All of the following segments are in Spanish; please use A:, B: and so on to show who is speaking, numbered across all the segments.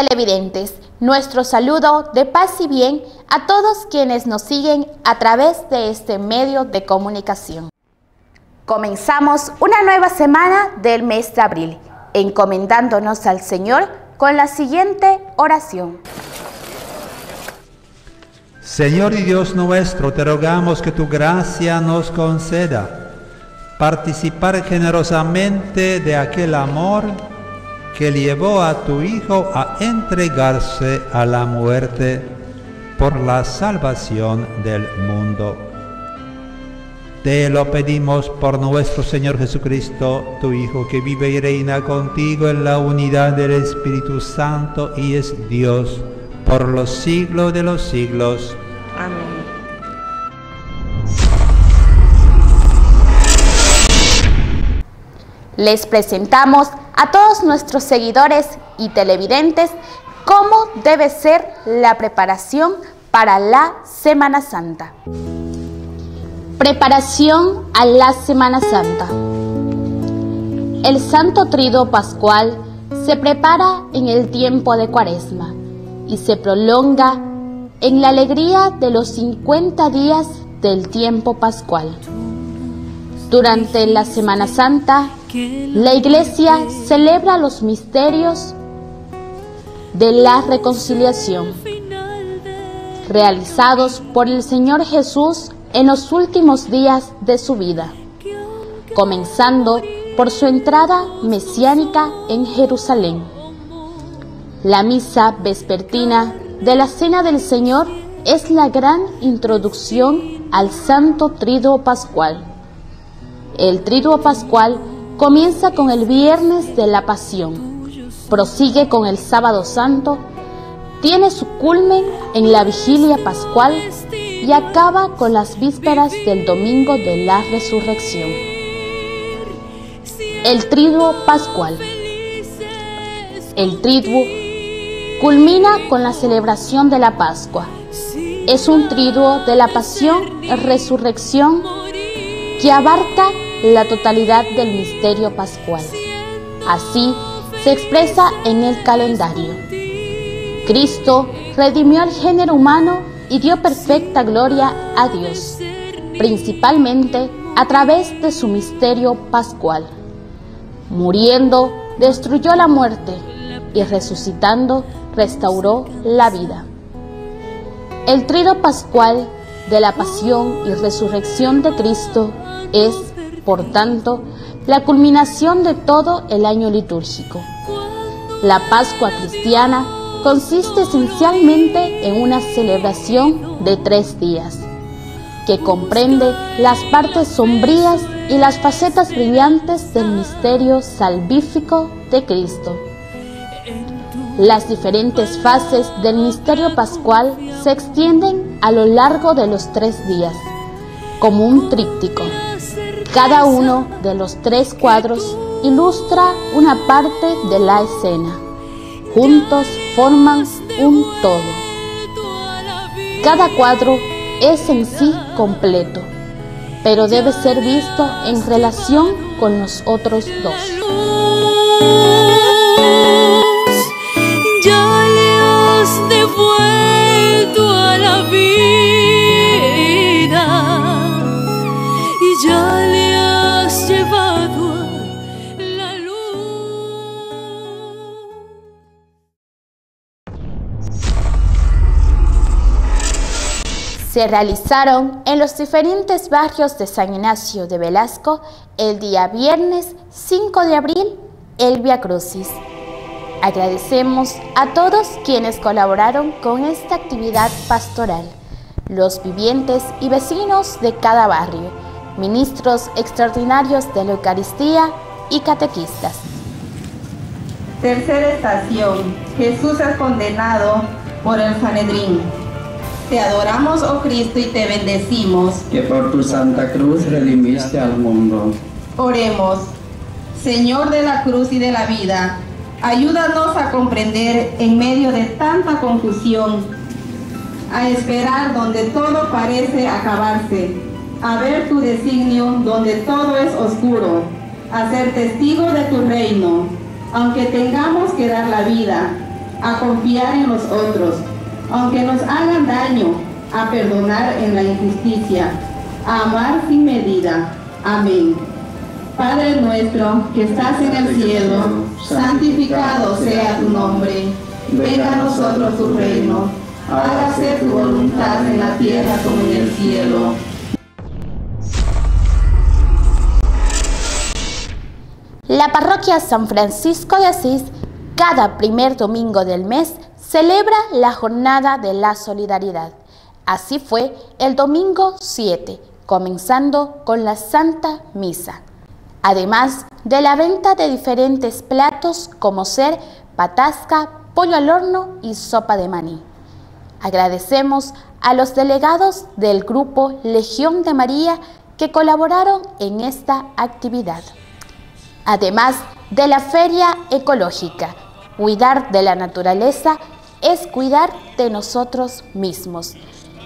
A: Televidentes, nuestro saludo de paz y bien a todos quienes nos siguen a través de este medio de comunicación. Comenzamos una nueva semana del mes de abril, encomendándonos al Señor con la siguiente oración.
B: Señor y Dios nuestro, te rogamos que tu gracia nos conceda participar generosamente de aquel amor que llevó a tu Hijo a entregarse a la muerte por la salvación del mundo. Te lo pedimos por nuestro Señor Jesucristo, tu Hijo, que vive y reina contigo en la unidad del Espíritu Santo y es Dios por los siglos de los siglos. Amén.
A: Les presentamos a todos nuestros seguidores y televidentes cómo debe ser la preparación para la Semana Santa. Preparación a la Semana Santa. El Santo Trido Pascual se prepara en el tiempo de Cuaresma y se prolonga en la alegría de los 50 días del tiempo pascual. Durante la Semana Santa, la Iglesia celebra los misterios de la reconciliación realizados por el Señor Jesús en los últimos días de su vida, comenzando por su entrada mesiánica en Jerusalén. La misa vespertina de la Cena del Señor es la gran introducción al Santo Triduo Pascual. El Triduo Pascual comienza con el viernes de la Pasión, prosigue con el Sábado Santo, tiene su culmen en la vigilia pascual y acaba con las vísperas del domingo de la resurrección. El Triduo Pascual. El Triduo culmina con la celebración de la Pascua. Es un triduo de la pasión resurrección que abarca la totalidad del misterio pascual. Así se expresa en el calendario. Cristo redimió al género humano y dio perfecta gloria a Dios, principalmente a través de su misterio pascual. Muriendo, destruyó la muerte y resucitando, restauró la vida. El trido pascual de la pasión y resurrección de Cristo es por tanto, la culminación de todo el año litúrgico. La Pascua cristiana consiste esencialmente en una celebración de tres días, que comprende las partes sombrías y las facetas brillantes del misterio salvífico de Cristo. Las diferentes fases del misterio pascual se extienden a lo largo de los tres días, como un tríptico. Cada uno de los tres cuadros ilustra una parte de la escena. Juntos forman un todo. Cada cuadro es en sí completo, pero debe ser visto en relación con los otros dos. Se realizaron en los diferentes barrios de San Ignacio de Velasco el día viernes 5 de abril el Via Crucis. Agradecemos a todos quienes colaboraron con esta actividad pastoral, los vivientes y vecinos de cada barrio, ministros extraordinarios de la Eucaristía y catequistas.
C: Tercera estación. Jesús es condenado por el Sanedrín. Te adoramos, oh Cristo, y te bendecimos.
D: Que por tu santa cruz redimiste al mundo.
C: Oremos. Señor de la cruz y de la vida, ayúdanos a comprender en medio de tanta confusión, a esperar donde todo parece acabarse, a ver tu designio donde todo es oscuro, a ser testigo de tu reino, aunque tengamos que dar la vida, a confiar en los otros, aunque nos hagan daño, a perdonar en la injusticia, a amar sin medida. Amén. Padre nuestro que estás en el cielo, santificado sea tu nombre. Venga a nosotros tu reino. Hágase tu voluntad en la tierra como en el cielo.
A: La parroquia San Francisco de Asís, cada primer domingo del mes, celebra la jornada de la solidaridad. Así fue el domingo 7, comenzando con la Santa Misa. Además de la venta de diferentes platos como ser patasca, pollo al horno y sopa de maní. Agradecemos a los delegados del grupo Legión de María que colaboraron en esta actividad además de la feria ecológica. Cuidar de la naturaleza es cuidar de nosotros mismos.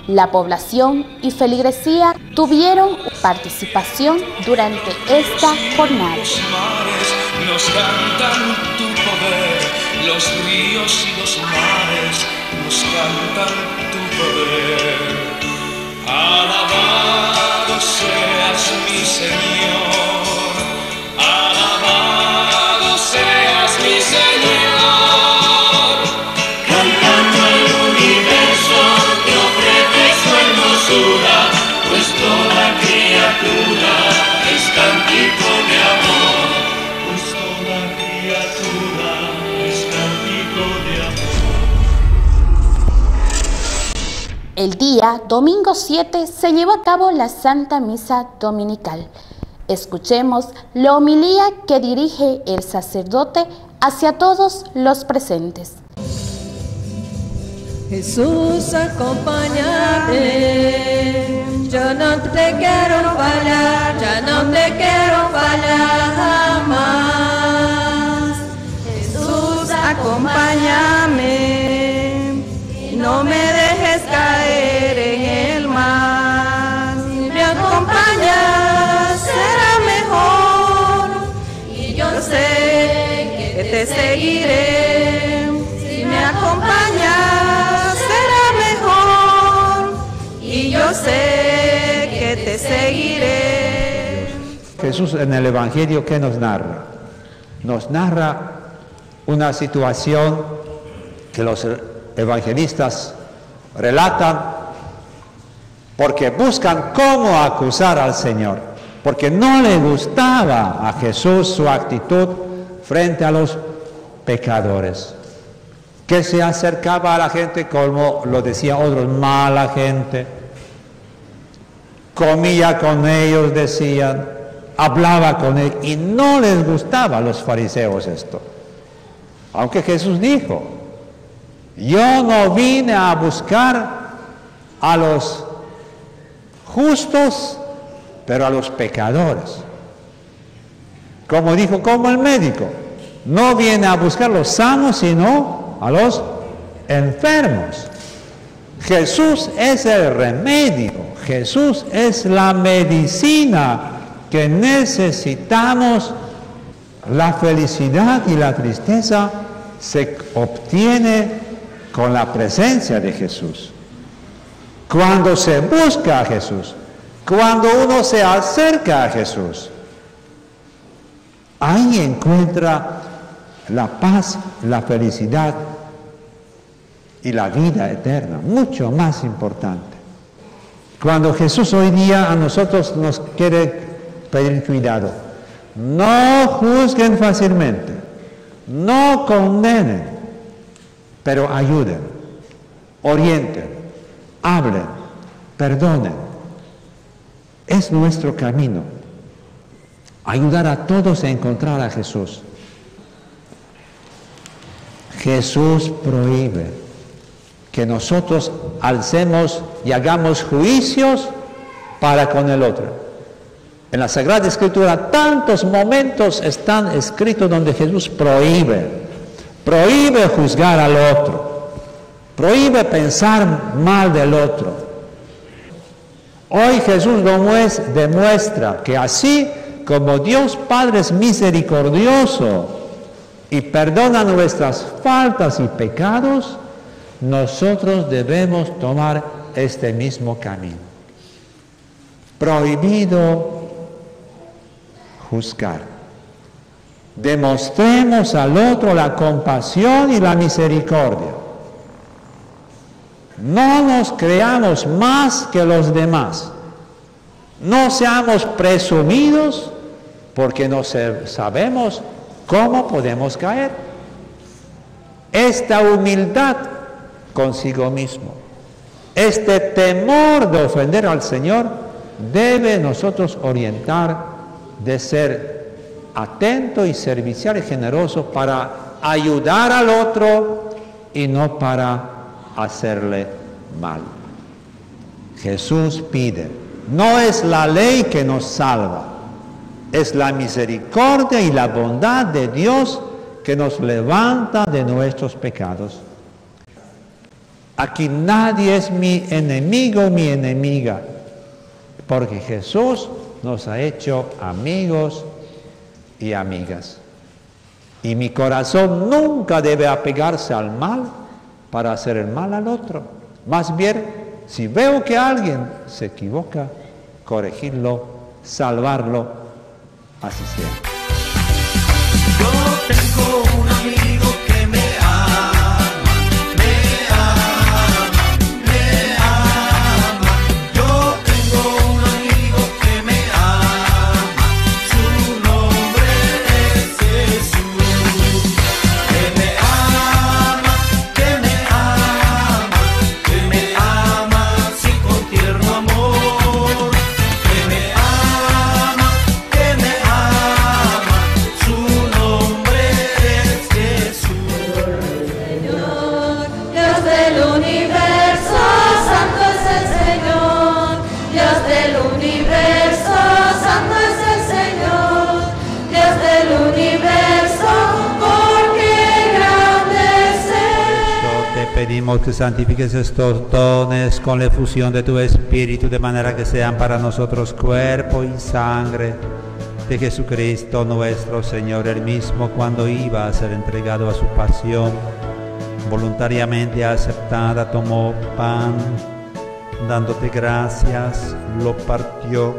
A: La población y feligresía tuvieron participación durante esta jornada.
E: Nos cantan tu poder, los ríos y los mares nos cantan tu poder. Alabado seas mi Señor.
A: El día domingo 7 se llevó a cabo la Santa Misa Dominical. Escuchemos la homilía que dirige el sacerdote hacia todos los presentes.
F: Jesús, acompáñame, yo no te quiero fallar, ya no te quiero fallar jamás. Jesús en el
B: Evangelio, ¿qué nos narra? Nos narra una situación que los evangelistas relatan porque buscan cómo acusar al Señor, porque no le gustaba a Jesús su actitud frente a los pecadores, que se acercaba a la gente como lo decía otros, mala gente, comía con ellos, decían, hablaba con ellos, y no les gustaba a los fariseos esto. Aunque Jesús dijo, yo no vine a buscar a los justos, pero a los pecadores. Como dijo, como el médico, no viene a buscar los sanos, sino a los enfermos. Jesús es el remedio, Jesús es la medicina que necesitamos. La felicidad y la tristeza se obtiene con la presencia de Jesús. Cuando se busca a Jesús, cuando uno se acerca a Jesús, ahí encuentra la paz, la felicidad y la vida eterna, mucho más importante. Cuando Jesús hoy día a nosotros nos quiere pedir cuidado, no juzguen fácilmente, no condenen, pero ayuden, orienten, hablen, perdonen. Es nuestro camino. Ayudar a todos a encontrar a Jesús. Jesús prohíbe que nosotros alcemos y hagamos juicios para con el otro. En la Sagrada Escritura tantos momentos están escritos donde Jesús prohíbe, prohíbe juzgar al otro, prohíbe pensar mal del otro. Hoy Jesús demuestra que así como Dios Padre es misericordioso y perdona nuestras faltas y pecados, nosotros debemos tomar este mismo camino. Prohibido juzgar. Demostremos al otro la compasión y la misericordia. No nos creamos más que los demás. No seamos presumidos porque no sabemos cómo podemos caer. Esta humildad consigo mismo, este temor de ofender al Señor debe nosotros orientar de ser atento y servicial y generoso para ayudar al otro y no para hacerle mal. Jesús pide, no es la ley que nos salva, es la misericordia y la bondad de Dios que nos levanta de nuestros pecados. Aquí nadie es mi enemigo, mi enemiga, porque Jesús nos ha hecho amigos y amigas. Y mi corazón nunca debe apegarse al mal para hacer el mal al otro. Más bien, si veo que alguien se equivoca, corregirlo, salvarlo Así sea. Pedimos que santifiques estos dones con la efusión de tu Espíritu, de manera que sean para nosotros cuerpo y sangre de Jesucristo nuestro Señor, el mismo cuando iba a ser entregado a su pasión, voluntariamente aceptada, tomó pan, dándote gracias, lo partió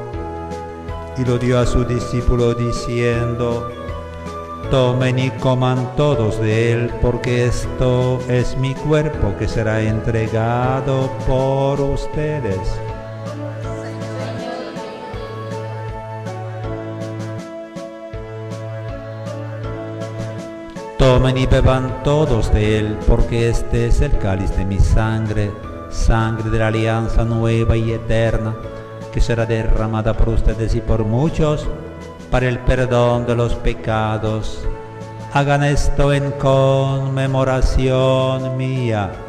B: y lo dio a su discípulo diciendo, Tomen y coman todos de él, porque esto es mi cuerpo que será entregado por ustedes. Tomen y beban todos de él, porque este es el cáliz de mi sangre, sangre de la alianza nueva y eterna, que será derramada por ustedes y por muchos para el perdón de los pecados. Hagan esto en conmemoración mía.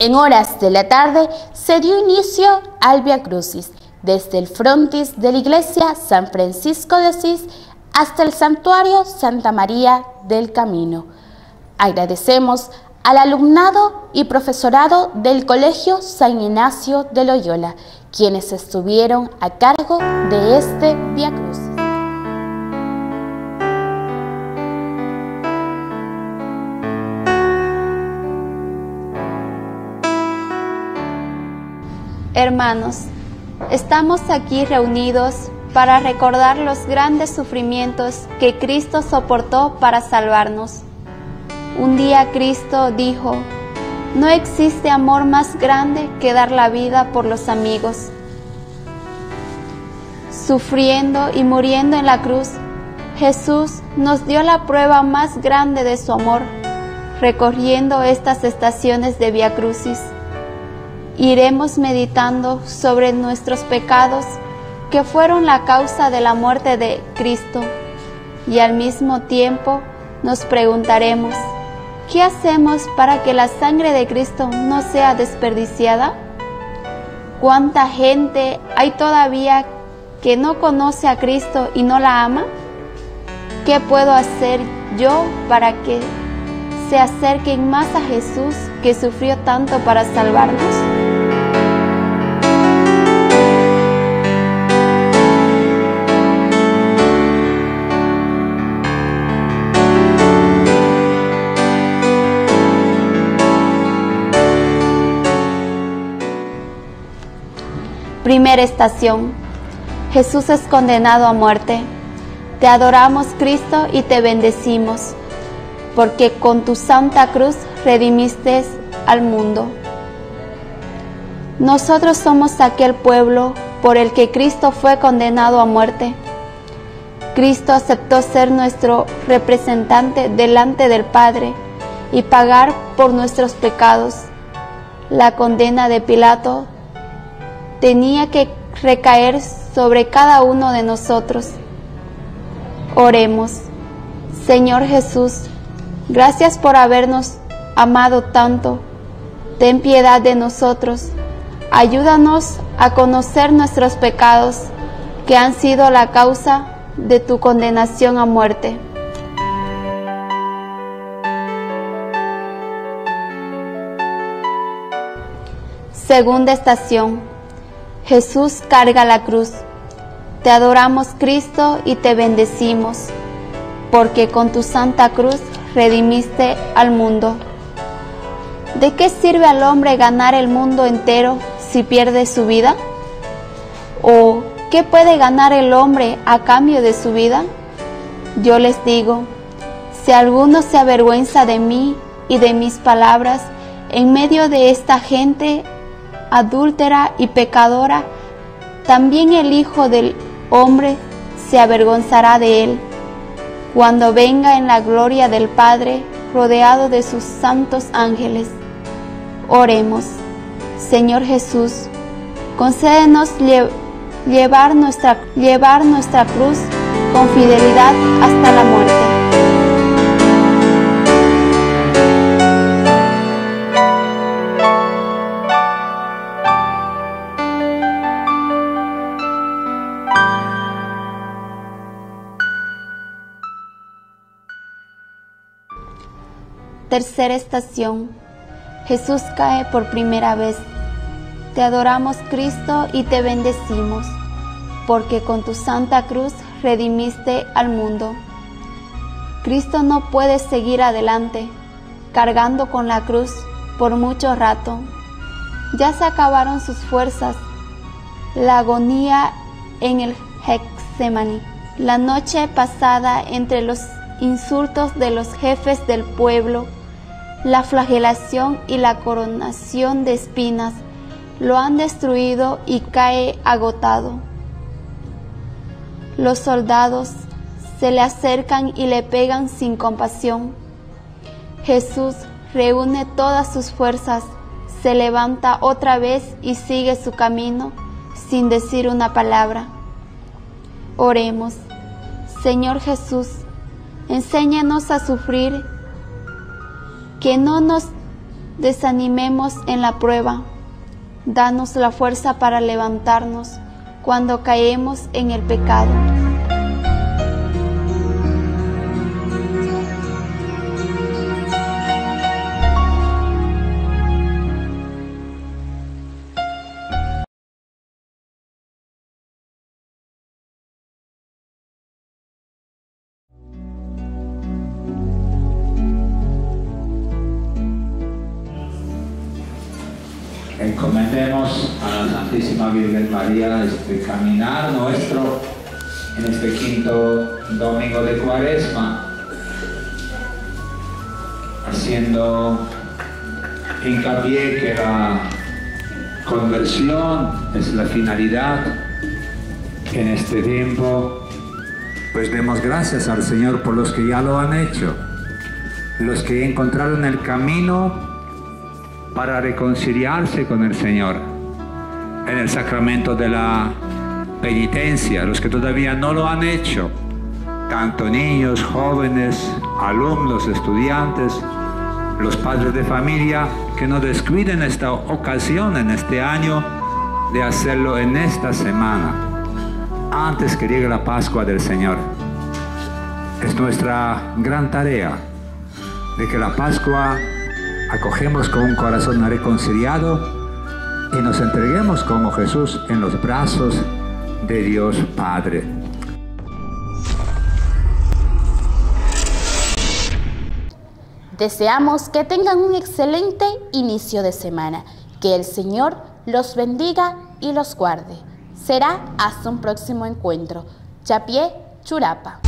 A: En horas de la tarde se dio inicio al Via Crucis, desde el frontis de la iglesia San Francisco de Asís hasta el santuario Santa María del Camino. Agradecemos al alumnado y profesorado del Colegio San Ignacio de Loyola, quienes estuvieron a cargo de este Via Crucis.
G: Hermanos, estamos aquí reunidos para recordar los grandes sufrimientos que Cristo soportó para salvarnos. Un día Cristo dijo, no existe amor más grande que dar la vida por los amigos. Sufriendo y muriendo en la cruz, Jesús nos dio la prueba más grande de su amor, recorriendo estas estaciones de Via Crucis. Iremos meditando sobre nuestros pecados que fueron la causa de la muerte de Cristo y al mismo tiempo nos preguntaremos, ¿qué hacemos para que la sangre de Cristo no sea desperdiciada? ¿Cuánta gente hay todavía que no conoce a Cristo y no la ama? ¿Qué puedo hacer yo para que se acerquen más a Jesús que sufrió tanto para salvarnos? Primera estación. Jesús es condenado a muerte. Te adoramos Cristo y te bendecimos, porque con tu santa cruz redimiste al mundo. Nosotros somos aquel pueblo por el que Cristo fue condenado a muerte. Cristo aceptó ser nuestro representante delante del Padre y pagar por nuestros pecados. La condena de Pilato tenía que recaer sobre cada uno de nosotros. Oremos. Señor Jesús, gracias por habernos amado tanto. Ten piedad de nosotros. Ayúdanos a conocer nuestros pecados que han sido la causa de tu condenación a muerte. Segunda estación. Jesús carga la cruz. Te adoramos Cristo y te bendecimos, porque con tu santa cruz redimiste al mundo. ¿De qué sirve al hombre ganar el mundo entero si pierde su vida? ¿O qué puede ganar el hombre a cambio de su vida? Yo les digo, si alguno se avergüenza de mí y de mis palabras en medio de esta gente adúltera y pecadora, también el Hijo del Hombre se avergonzará de él cuando venga en la gloria del Padre rodeado de sus santos ángeles. Oremos, Señor Jesús, concédenos llevar nuestra cruz con fidelidad hasta la muerte. Tercera estación. Jesús cae por primera vez. Te adoramos Cristo y te bendecimos, porque con tu santa cruz redimiste al mundo. Cristo no puede seguir adelante, cargando con la cruz por mucho rato. Ya se acabaron sus fuerzas. La agonía en el Hexemaní. La noche pasada entre los insultos de los jefes del pueblo, la flagelación y la coronación de espinas lo han destruido y cae agotado. Los soldados se le acercan y le pegan sin compasión. Jesús reúne todas sus fuerzas, se levanta otra vez y sigue su camino sin decir una palabra. Oremos. Señor Jesús, enséñanos a sufrir, que no nos desanimemos en la prueba. Danos la fuerza para levantarnos cuando caemos en el pecado.
H: Santísima Virgen María este caminar nuestro en este quinto domingo de Cuaresma, haciendo hincapié que la conversión es la finalidad,
B: en este tiempo, pues demos gracias al Señor por los que ya lo han hecho, los que encontraron el camino para reconciliarse con el Señor en el sacramento de la penitencia, los que todavía no lo han hecho, tanto niños, jóvenes, alumnos, estudiantes, los padres de familia, que no descuiden esta ocasión en este año de hacerlo en esta semana, antes que llegue la Pascua del Señor. Es nuestra gran tarea de que la Pascua acogemos con un corazón reconciliado y nos entreguemos como Jesús en los brazos de Dios Padre.
A: Deseamos que tengan un excelente inicio de semana. Que el Señor los bendiga y los guarde. Será hasta un próximo encuentro. Chapié Churapa.